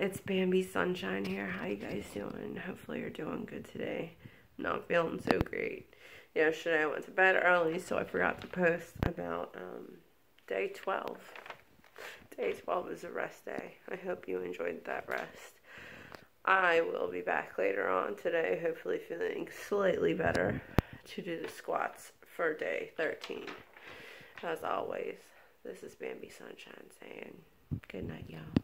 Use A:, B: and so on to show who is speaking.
A: it's Bambi Sunshine here. How you guys doing? Hopefully you're doing good today. Not feeling so great. Yesterday I went to bed early, so I forgot to post about um, day 12. Day 12 is a rest day. I hope you enjoyed that rest. I will be back later on today, hopefully feeling slightly better to do the squats for day 13. As always, this is Bambi Sunshine saying good night, y'all.